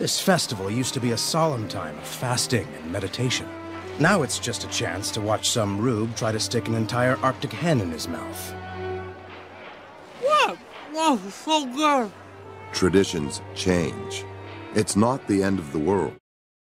This festival used to be a solemn time of fasting and meditation. Now it's just a chance to watch some rube try to stick an entire Arctic hen in his mouth. What? Oh, so good. Traditions change. It's not the end of the world.